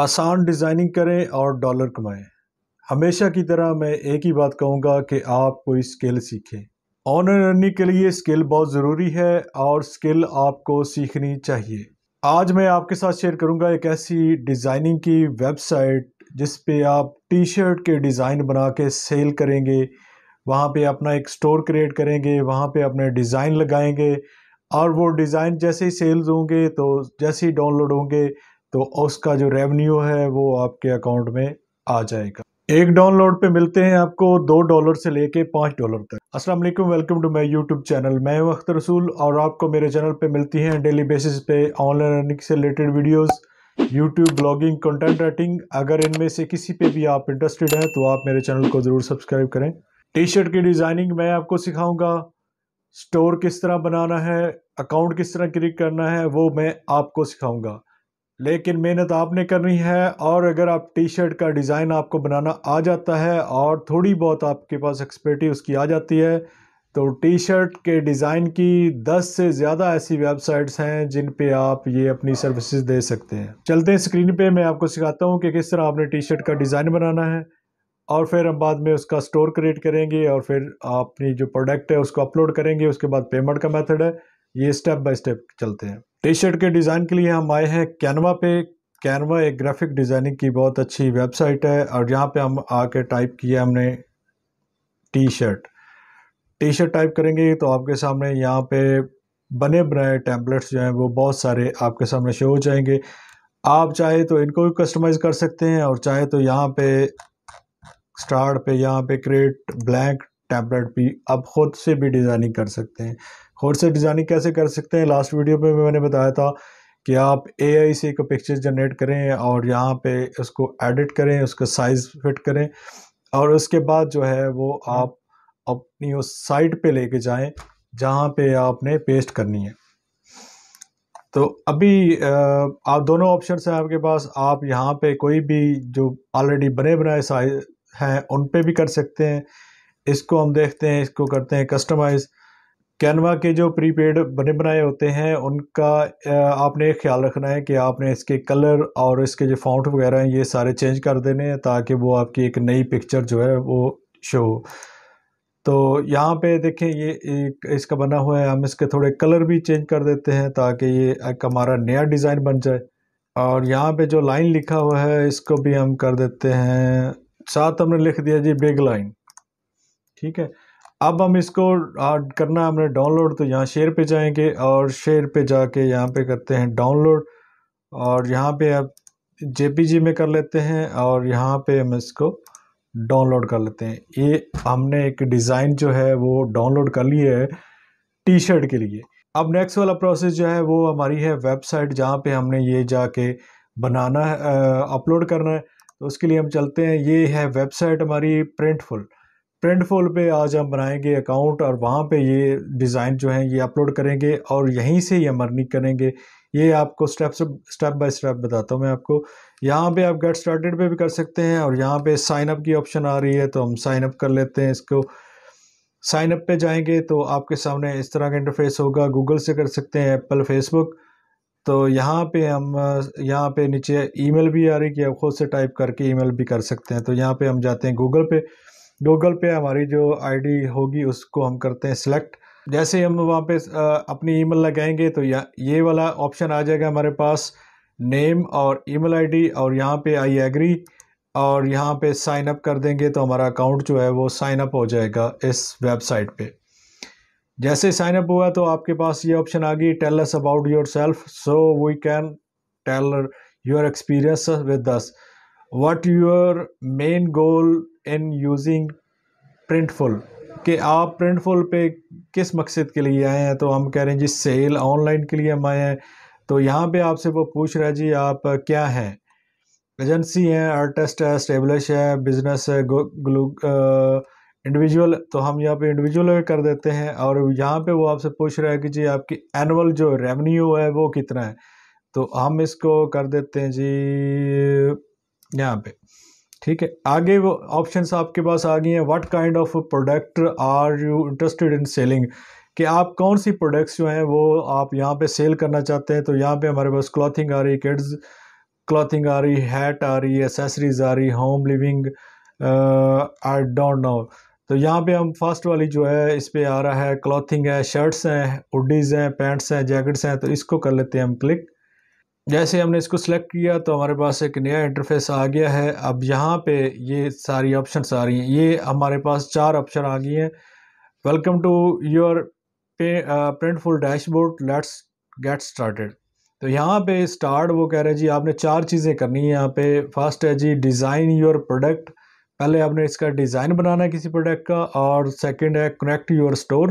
آسان ڈیزائننگ کریں اور ڈالر کمائیں۔ ہمیشہ کی طرح میں ایک ہی بات کہوں گا کہ آپ کوئی سکل سیکھیں۔ آنر ارننگ کے لیے سکل بہت ضروری ہے اور سکل آپ کو سیکھنی چاہیے۔ آج میں آپ کے ساتھ شیئر کروں گا ایک ایسی ڈیزائننگ کی ویب سائٹ جس پہ آپ ٹی شرٹ کے ڈیزائن بنا کے سیل کریں گے۔ وہاں پہ اپنا ایک سٹور کریٹ کریں گے، وہاں پہ اپنے ڈیزائن لگائیں گے اور وہ ڈیزائن جیسے ہی سیلز ہوں گے تو جیسے ہی ڈاؤن لوڈ ہوں گے تو اس کا جو ریونیو ہے وہ آپ کے اکاؤنٹ میں آ جائے گا۔ ایک ڈاؤن لوڈ پہ ملتے ہیں آپ کو دو ڈالر سے لے کے پانچ ڈالر تک۔ السلام علیکم welcome to my YouTube channel میں وقت رسول اور آپ کو میرے چینل پہ ملتی ہیں ڈیلی بیسس پہ آن لائن ارننگ سے related videos YouTube blogging content writing اگر ان میں سے کسی پہ بھی آپ انٹرسٹڈ ہیں تو آپ میرے چینل کو ضرور سبسکرائب کریں۔ ٹی شرٹ کی ڈیزائننگ میں آپ کو سکھاؤں گا۔ سٹور کس طرح بنانا ہے اکاؤنٹ کس طرح کریٹ کرنا ہے وہ میں آپ کو سکھاؤں گا۔ لیکن محنت آپ نے کرنی ہے اور اگر آپ ٹی شرٹ کا ڈیزائن آپ کو بنانا آ جاتا ہے اور تھوڑی بہت آپ کے پاس ایکسپرٹی اس کی آ جاتی ہے، تو ٹی شرٹ کے ڈیزائن کی دس سے زیادہ ایسی ویب سائٹس ہیں جن پہ آپ یہ اپنی سروسز دے سکتے ہیں۔ چلتے ہیں اسکرین پہ، میں آپ کو سکھاتا ہوں کہ کس طرح آپ نے ٹی شرٹ کا ڈیزائن بنانا ہے۔ اور پھر ہم بعد میں اس کا سٹور کریٹ کریں گے اور پھر اپنی جو پروڈکٹ ہے اس کو اپلوڈ کریں گے، اس کے بعد پیمنٹ کا میتھڈ ہے۔ یہ سٹیپ بائی سٹیپ چلتے ہیں۔ ٹی شرٹ کے ڈیزائن کے لیے ہم آئے ہیں کینوا پہ۔ کینوا ایک گرافک ڈیزائننگ کی بہت اچھی ویب سائٹ ہے اور یہاں پہ ہم آ کے ٹائپ کیا ہم نے T shirt T shirt type کریں گے تو آپ کے سامنے یہاں پہ بنے بنائے ٹیمپلیٹس جو ہیں وہ بہت سارے آپ کے سامنے شو ہو جائیں گے۔ آپ چاہے تو ان کو بھی کسٹمائز کر سکتے ہیں اور چاہے تو یہاں پہ سٹارٹ پہ یہاں پہ کریٹ بلینک ٹیمپلیٹ بھی اب خود سے بھی ڈیزائننگ کر سکتے ہیں۔ خود سے ڈیزائننگ کیسے کر سکتے ہیں؟ لاسٹ ویڈیو پہ میں نے بتایا تھا کہ آپ اے آئی سے کو پکچر جنریٹ کریں اور یہاں پہ اس کو ایڈٹ کریں، اس کا سائز فٹ کریں اور اس کے بعد جو ہے وہ آپ اپنی اس سائٹ پہ لے کے جائیں جہاں پہ آپ نے پیسٹ کرنی ہے۔ تو ابھی آپ دونوں آپشنس ہیں آپ کے پاس، آپ یہاں پہ کوئی بھی جو آلریڈی بنے بنائے سائز ہیں، ان پہ بھی کر سکتے ہیں۔ اس کو ہم دیکھتے ہیں، اس کو کرتے ہیں کسٹمائز کینوا کے جو پری پیڈ بنے بنائے ہوتے ہیں، ان کا آپ نے خیال رکھنا ہے کہ آپ نے اس کے کلر اور اس کے جو فاؤنٹ وغیرہ ہیں، یہ سارے چینج کر دینے ہیں تاکہ وہ آپ کی ایک نئی پکچر جو ہے وہ شو ہو۔ تو یہاں پہ دیکھیں، یہ ایک، اس کا بنا ہوا ہے۔ ہم اس کے تھوڑے کلر بھی چینج کر دیتے ہیں تاکہ یہ ایک ہمارا نیا ڈیزائن بن جائے۔ اور یہاں پہ جو لائن لکھا ہوا ہے، اس کو بھی ہم کر دیتے ہیں۔ ساتھ ہم نے لکھ دیا جی بگ لائن ٹھیک ہے۔ اب ہم اس کو کرنا ہم نے ڈاؤن لوڈ تو یہاں شیئر پہ جائیں گے اور شیئر پہ جا کے یہاں پہ کرتے ہیں ڈاؤن لوڈ اور یہاں پہ اب جے پی جی میں کر لیتے ہیں اور یہاں پہ ہم اس کو ڈاؤن لوڈ کر لیتے ہیں۔ یہ ہم نے ایک ڈیزائن جو ہے وہ ڈاؤن لوڈ کر لیے ہے ٹی شرٹ کے لیے۔ اب نیکسٹ والا پروسیس جو ہے وہ ہماری ہے ویب سائٹ جہاں پہ ہم نے یہ جا کے بنانا ہے اپلوڈ کرنا ہے۔ تو اس کے لیے ہم چلتے ہیں، یہ ہے ویب سائٹ ہماری پرنٹ فل پرنٹ فول پہ آج ہم بنائیں گے اکاؤنٹ اور وہاں پہ یہ ڈیزائن جو ہیں یہ اپلوڈ کریں گے اور یہیں سے یہ مرنی کریں گے۔ یہ آپ کو سٹیپ سٹیپ بائی سٹیپ بتاتا ہوں میں آپ کو۔ یہاں پہ آپ گیٹ سٹارٹیڈ پہ بھی کر سکتے ہیں اور یہاں پہ سائن اپ کی آپشن آ رہی ہے تو ہم سائن اپ کر لیتے ہیں اس کو۔ سائن اپ پہ جائیں گے تو آپ کے سامنے اس طرح کا انٹرفیس ہوگا۔ گوگل سے کر سکتے ہیں ایپل فیس بک تو یہاں پہ ہم، یہاں پہ نیچے ای میل بھی آ رہی کہ آپ خود سے ٹائپ کر کے ای میل بھی کر سکتے ہیں۔ تو یہاں پہ ہم جاتے ہیں گوگل پہ۔ گوگل پہ ہماری جو آئی ڈی ہوگی اس کو ہم کرتے ہیں سلیکٹ جیسے ہم وہاں پہ اپنی ای میل لگائیں گے تو یہ والا آپشن آ جائے گا ہمارے پاس. نیم اور ای میل آئی ڈی اور یہاں پہ آئی ایگری اور یہاں پہ سائن اپ کر دیں گے تو ہمارا اکاؤنٹ جو ہے وہ سائن اپ ہو جائے گا اس ویب سائٹ پہ. جیسے سائن اپ ہوا تو آپ کے پاس یہ آپشن آ گئی. Tell us about yourself so we can tell your experience with this what your main goal in using Printful کہ آپ پرنٹ فل پہ کس مقصد کے لیے آئے ہیں؟ تو ہم کہہ رہے ہیں جی سیل آن لائن کے لیے ہم آئے ہیں۔ تو یہاں پہ آپ سے وہ پوچھ رہا ہے جی آپ کیا ہیں؟ ایجنسی ہیں آرٹسٹ ہے اسٹیبلش ہے بزنس ہے انڈیویجول تو ہم یہاں پہ انڈیویجول کر دیتے ہیں۔ اور یہاں پہ وہ آپ سے پوچھ رہا ہے کہ جی آپ کی اینول جو ریونیو ہے وہ کتنا ہے؟ تو ہم اس کو کر دیتے ہیں جی یہاں پہ۔ ٹھیک ہے۔ آگے وہ آپشنس آپ کے پاس آ گئی ہیں۔ What kind of product are you interested in selling کہ آپ کون سی پروڈکٹس جو ہیں وہ آپ یہاں پہ سیل کرنا چاہتے ہیں تو یہاں پہ ہمارے پاس کلاتھنگ آ رہی ہے کڈز کلوتھنگ آ رہی ہیٹ آ رہی ایسیسریز آ رہی home living I don't know تو یہاں پہ ہم فرسٹ والی جو ہے، اس پہ آ رہا ہے۔ کلوتھنگ ہے شرٹس ہیں ہوڈیز ہیں پینٹس ہیں جیکٹس ہیں، تو اس کو کر لیتے ہیں ہم کلک جیسے ہم نے اس کو سلیکٹ کیا تو ہمارے پاس ایک نیا انٹرفیس آ گیا ہے۔ اب یہاں پہ یہ ساری آپشنس آ رہی ہیں۔ یہ ہمارے پاس چار آپشن آ گئی ہیں۔ Welcome to your Printful dashboard let's get started تو یہاں پہ سٹارٹ وہ کہہ رہے جی آپ نے چار چیزیں کرنی ہیں یہاں پہ۔ فرسٹ ہے جی ڈیزائن یور پروڈکٹ پہلے آپ نے اس کا ڈیزائن بنانا ہے کسی پروڈکٹ کا اور سیکنڈ ہے کنیکٹ یور سٹور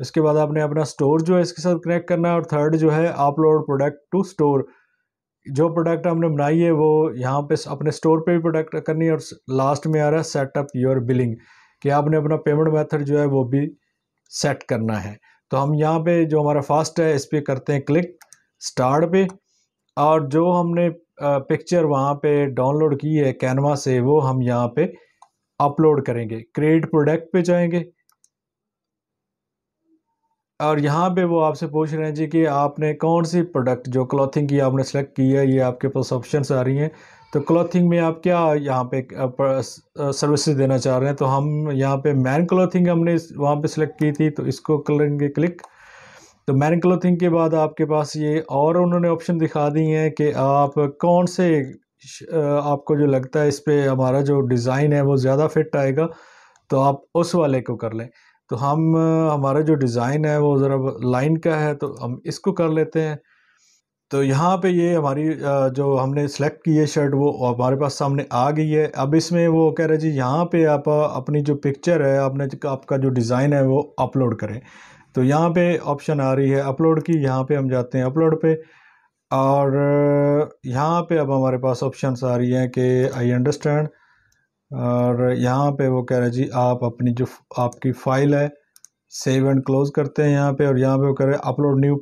اس کے بعد آپ نے اپنا سٹور جو ہے اس کے ساتھ کنیکٹ کرنا ہے اور تھرڈ جو ہے اپلوڈ پروڈکٹ ٹو سٹور جو پروڈکٹ ہم نے بنائی ہے وہ یہاں پہ اپنے سٹور پہ بھی پروڈکٹ کرنی ہے اور لاسٹ میں آ رہا ہے سیٹ اپ یور بلنگ کہ آپ نے اپنا پیمنٹ میتھڈ جو ہے وہ بھی سیٹ کرنا ہے۔ تو ہم یہاں پہ جو ہمارا فاسٹ ہے اس پہ کرتے ہیں کلک سٹارٹ پہ اور جو ہم نے پکچر وہاں پہ ڈاؤن لوڈ کی ہے کینوا سے وہ ہم یہاں پہ اپلوڈ کریں گے۔ کریٹ پروڈکٹ پہ جائیں گے۔ اور یہاں پہ وہ آپ سے پوچھ رہے ہیں جی کہ آپ نے کون سی پروڈکٹ جو کلوتھنگ کی آپ نے سلیکٹ کی ہے، یہ آپ کے پاس آپشنس آ رہی ہیں۔ تو کلوتھنگ میں آپ کیا یہاں پہ سروسز دینا چاہ رہے ہیں؟ تو ہم یہاں پہ مین کلوتھنگ ہم نے وہاں پہ سلیکٹ کی تھی، تو اس کو کریں گے کلک تو مین کلوتھنگ کے بعد آپ کے پاس یہ اور انہوں نے آپشن دکھا دی ہیں کہ آپ کون سے آپ کو جو لگتا ہے اس پہ ہمارا جو ڈیزائن ہے وہ زیادہ فٹ آئے گا۔ تو آپ اس والے کو کر لیں۔ تو ہم، ہمارا جو ڈیزائن ہے وہ ذرا لائن کا ہے، تو ہم اس کو کر لیتے ہیں۔ تو یہاں پہ یہ ہماری جو ہم نے سلیکٹ کی ہے شرٹ وہ ہمارے پاس سامنے آ گئی ہے۔ اب اس میں وہ کہہ رہے جی یہاں پہ آپ اپنی جو پکچر ہے، آپ نے آپ کا جو ڈیزائن ہے، وہ اپلوڈ کریں۔ تو یہاں پہ آپشن آ رہی ہے اپلوڈ کی، یہاں پہ ہم جاتے ہیں اپلوڈ پہ۔ اور یہاں پہ اب ہمارے پاس آپشنس آ رہی ہیں کہ آئی انڈرسٹینڈ اور یہاں پہ وہ کہہ رہے جی آپ اپنی جو آپ کی فائل ہے سیو اینڈ کلوز کرتے ہیں یہاں پہ اور یہاں پہ وہ کہہ رہے اپلوڈ نیو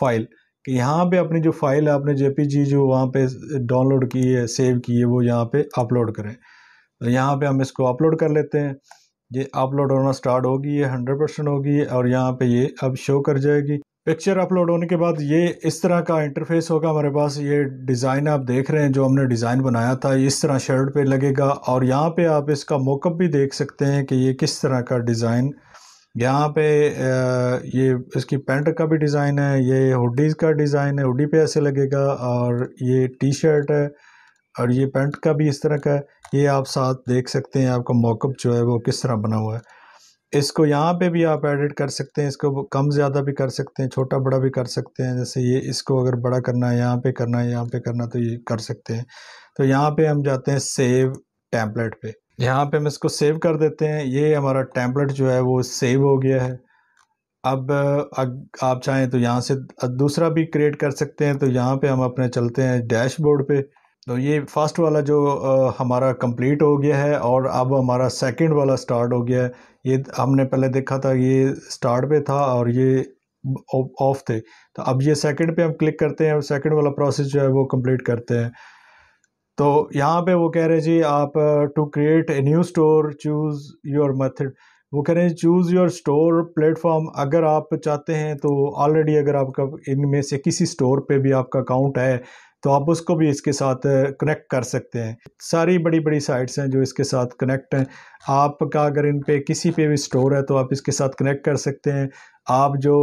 فائل کہ یہاں پہ اپنی جو فائل ہے اپنے جے پی جی جو وہاں پہ ڈاؤن لوڈ کی ہے سیو کی ہے، وہ یہاں پہ اپلوڈ کریں۔ تو یہاں پہ ہم اس کو اپلوڈ کر لیتے ہیں۔ یہ اپلوڈ ہونا سٹارٹ ہوگی ہے ہنڈریڈ پرسنٹ ہوگی ہے اور یہاں پہ یہ اب شو کر جائے گی۔ پکچر اپلوڈ ہونے کے بعد یہ اس طرح کا انٹرفیس ہوگا، ہمارے پاس یہ ڈیزائن آپ دیکھ رہے ہیں جو ہم نے ڈیزائن بنایا تھا اس طرح شرٹ پہ لگے گا اور یہاں پہ آپ اس کا موقع بھی دیکھ سکتے ہیں کہ یہ کس طرح کا ڈیزائن۔ یہاں پہ یہ اس کی پینٹ کا بھی ڈیزائن ہے، یہ ہوڈیز کا ڈیزائن ہے، ہوڈی پہ ایسے لگے گا اور یہ ٹی شرٹ ہے اور یہ پینٹ کا بھی اس طرح کا ہے۔ یہ آپ ساتھ دیکھ سکتے ہیں، آپ کا موقع جو ہے وہ کس طرح بنا ہوا ہے۔ اس کو یہاں پہ بھی آپ ایڈٹ کر سکتے ہیں، اس کو کم زیادہ بھی کر سکتے ہیں، چھوٹا بڑا بھی کر سکتے ہیں۔ جیسے یہ اس کو اگر بڑا کرنا ہے، یہاں پہ کرنا ہے، یہاں پہ کرنا تو یہ کر سکتے ہیں۔ تو یہاں پہ ہم جاتے ہیں سیو ٹیمپلیٹ پہ۔ یہاں پہ ہم اس کو سیو کر دیتے ہیں۔ یہ ہمارا ٹیمپلیٹ جو ہے وہ سیو ہو گیا ہے۔ اب آپ چاہیں تو یہاں سے دوسرا بھی کریٹ کر سکتے ہیں۔ تو یہاں پہ ہم اپنے چلتے ہیں ڈیش بورڈ پہ۔ تو یہ فرسٹ والا جو ہمارا کمپلیٹ ہو گیا ہے اور اب ہمارا سیکنڈ والا سٹارٹ ہو گیا ہے۔ یہ ہم نے پہلے دیکھا تھا یہ سٹارٹ پہ تھا اور یہ آف تھے۔ تو اب یہ سیکنڈ پہ ہم کلک کرتے ہیں اور سیکنڈ والا پروسیس جو ہے وہ کمپلیٹ کرتے ہیں۔ تو یہاں پہ وہ کہہ رہے جی آپ to create a new store choose your method وہ کہہ رہے ہیں choose your store platform اگر آپ چاہتے ہیں تو آلریڈی اگر آپ کا ان میں سے کسی اسٹور پہ بھی آپ کا اکاؤنٹ ہے تو آپ اس کو بھی اس کے ساتھ کنیکٹ کر سکتے ہیں۔ ساری بڑی بڑی سائٹس ہیں جو اس کے ساتھ کنیکٹ ہیں۔ آپ کا اگر ان پہ کسی پہ بھی سٹور ہے تو آپ اس کے ساتھ کنیکٹ کر سکتے ہیں۔ آپ جو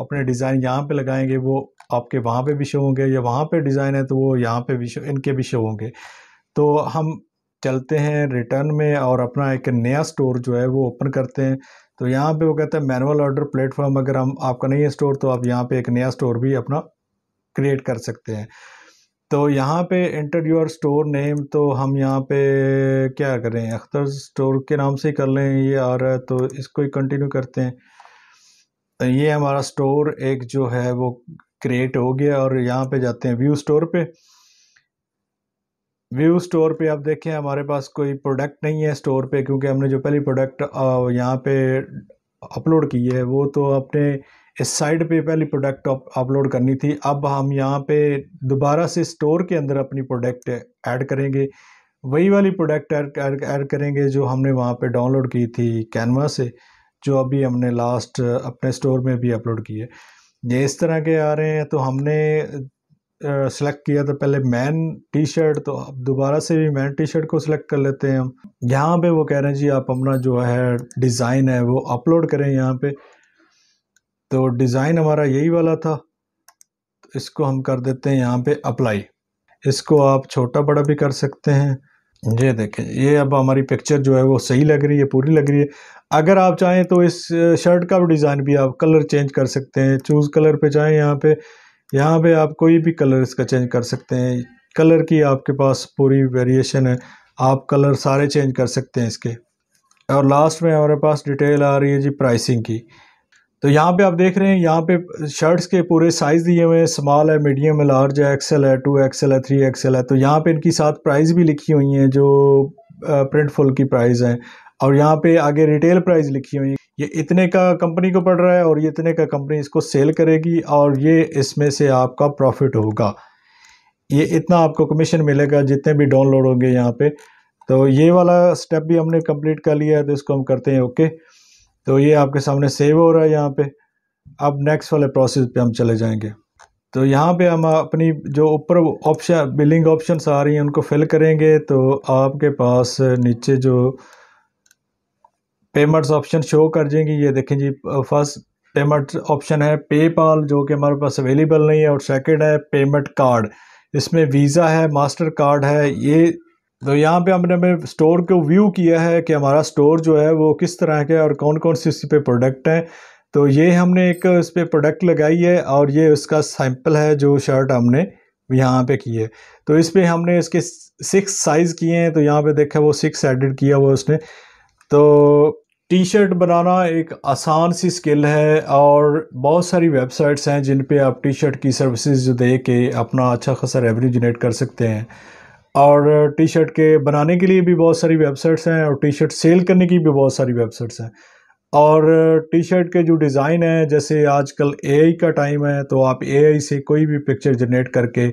اپنے ڈیزائن یہاں پہ لگائیں گے، وہ آپ کے وہاں پہ بھی شو ہوں گے یا وہاں پہ ڈیزائن ہے تو وہ یہاں پہ بھی شو ان کے بھی شو ہوں گے۔ تو ہم چلتے ہیں ریٹرن میں اور اپنا ایک نیا سٹور جو ہے وہ اوپن کرتے ہیں۔ تو یہاں پہ وہ کہتے ہیں مینول آرڈر پلیٹ فارم اگر ہم، آپ کا نہیں ہے سٹور تو آپ یہاں پہ ایک نیا سٹور بھی اپنا کریٹ کر سکتے ہیں۔ تو یہاں پہ انٹر یور اسٹور نیم تو ہم یہاں پہ کیا کریں، اختر اسٹور کے نام سے ہی کر لیں، یہ آ رہا ہے تو اس کو ہی کنٹینیو کرتے ہیں۔ یہ ہمارا اسٹور ایک جو ہے وہ کریٹ ہو گیا اور یہاں پہ جاتے ہیں۔ ویو اسٹور پہ۔ ویو اسٹور پہ آپ دیکھیں، ہمارے پاس کوئی پروڈکٹ نہیں ہے اسٹور پہ، کیونکہ ہم نے جو پہلی پروڈکٹ یہاں پہ اپلوڈ کی ہے، وہ تو اپنے اس سائٹ پہ پہلی پروڈکٹ اپلوڈ کرنی تھی۔ اب ہم یہاں پہ دوبارہ سے سٹور کے اندر اپنی پروڈکٹ ایڈ کریں گے۔ وہی والی پروڈکٹ ایڈ کریں گے جو ہم نے وہاں پہ ڈاؤن لوڈ کی تھی کینوا سے، جو ابھی ہم نے لاسٹ اپنے سٹور میں بھی اپلوڈ کی ہے۔ یہ اس طرح کے آ رہے ہیں۔ تو ہم نے سلیکٹ کیا تھا پہلے مین ٹی شرٹ تو اب دوبارہ سے بھی مین ٹی شرٹ کو سلیکٹ کر لیتے ہیں ہم۔ یہاں پہ وہ کہہ رہے ہیں جی آپ اپنا جو ہے ڈیزائن ہے وہ اپلوڈ کریں یہاں پہ۔ تو ڈیزائن ہمارا یہی والا تھا۔ اس کو ہم کر دیتے ہیں یہاں پہ اپلائی اس کو آپ چھوٹا بڑا بھی کر سکتے ہیں۔ یہ دیکھیں، یہ اب ہماری پکچر جو ہے وہ صحیح لگ رہی ہے، پوری لگ رہی ہے۔ اگر آپ چاہیں تو اس شرٹ کا بھی ڈیزائن بھی آپ کلر چینج کر سکتے ہیں۔ چوز کلر پہ جائیں یہاں پہ۔ یہاں پہ آپ کوئی بھی کلر اس کا چینج کر سکتے ہیں۔ کلر کی آپ کے پاس پوری ویریشن ہے۔ آپ کلر سارے چینج کر سکتے ہیں اس کے۔ اور لاسٹ میں ہمارے پاس ڈیٹیل آ رہی ہے جی پرائسنگ کی۔ تو یہاں پہ آپ دیکھ رہے ہیں، یہاں پہ شرٹس کے پورے سائز دیے ہوئے ہیں سمال ہے میڈیم ہے لارج ہے ایکسل ہے ٹو ایکسل ہے تھری ایکسل ہے۔ تو یہاں پہ ان کی ساتھ پرائز بھی لکھی ہوئی ہیں جو پرنٹ فل کی پرائز ہیں۔ اور یہاں پہ آگے ریٹیل پرائز لکھی ہوئی ہیں۔ یہ اتنے کا کمپنی کو پڑ رہا ہے اور یہ اتنے کا کمپنی اس کو سیل کرے گی اور یہ اس میں سے آپ کا پروفٹ ہوگا۔ یہ اتنا آپ کو کمیشن ملے گا جتنے بھی ڈاؤن لوڈ ہوں گے یہاں پہ۔ تو یہ والا سٹیپ بھی ہم نے کمپلیٹ کر لیا ہے، تو اس کو ہم کرتے ہیں اوکے تو یہ آپ کے سامنے سیو ہو رہا ہے یہاں پہ۔ اب نیکسٹ والے پروسیس پہ ہم چلے جائیں گے۔ تو یہاں پہ ہم اپنی جو اوپر آپشن بلنگ آپشنس آ رہی ہیں ان کو فل کریں گے۔ تو آپ کے پاس نیچے جو پیمنٹس آپشن شو کر جائیں گی، یہ دیکھیں جی فرسٹ پیمنٹ آپشن ہے پے پال جو کہ ہمارے پاس اویلیبل نہیں ہے اور سیکنڈ ہے پیمنٹ کارڈ اس میں ویزا ہے ماسٹر کارڈ ہے۔ یہ تو یہاں پہ ہم نے ہمیں اسٹور کو ویو کیا ہے کہ ہمارا اسٹور جو ہے وہ کس طرح کے اور کون کون سی اس پہ پروڈکٹ ہیں۔ تو یہ ہم نے ایک اس پہ پروڈکٹ لگائی ہے اور یہ اس کا سیمپل ہے جو شرٹ ہم نے یہاں پہ کی ہے۔ تو اس پہ ہم نے اس کے سکس سائز کیے ہیں۔ تو یہاں پہ دیکھا وہ سکس ایڈٹ کیا ہوا اس نے۔ تو ٹی شرٹ بنانا ایک آسان سی سکل ہے اور بہت ساری ویب سائٹس ہیں جن پہ آپ ٹی شرٹ کی سروسز جو دے کے اپنا اچھا خاصا ریونیو جنریٹ کر سکتے ہیں۔ اور ٹی شرٹ کے بنانے کے لیے بھی بہت ساری ویب سائٹس ہیں اور ٹی شرٹ سیل کرنے کی بھی بہت ساری ویب سائٹس ہیں۔ اور ٹی شرٹ کے جو ڈیزائن ہیں، جیسے آج کل اے آئی کا ٹائم ہے، تو آپ اے آئی سے کوئی بھی پکچر جنریٹ کر کے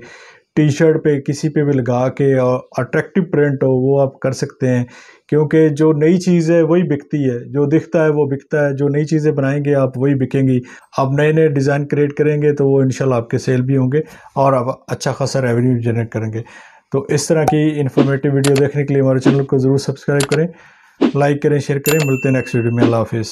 ٹی شرٹ پہ کسی پہ بھی لگا کے اور اٹریکٹیو پرنٹ ہو، وہ آپ کر سکتے ہیں۔ کیونکہ جو نئی چیز ہے، وہی بکتی ہے۔ جو دکھتا ہے، وہ بکتا ہے۔ جو نئی چیزیں بنائیں گے، آپ وہی بکیں گی۔ آپ نئے نئے ڈیزائن کریٹ کریں گے، تو وہ انشاءاللہ آپ کے سیل بھی ہوں گے اور آپ اچھا خاصا ریونیو جنریٹ کریں گے۔ تو اس طرح کی انفارمیٹیو ویڈیو دیکھنے کے لیے ہمارے چینل کو ضرور سبسکرائب کریں لائک کریں شیئر کریں۔ ملتے ہیں نیکسٹ ویڈیو میں۔ اللہ حافظ۔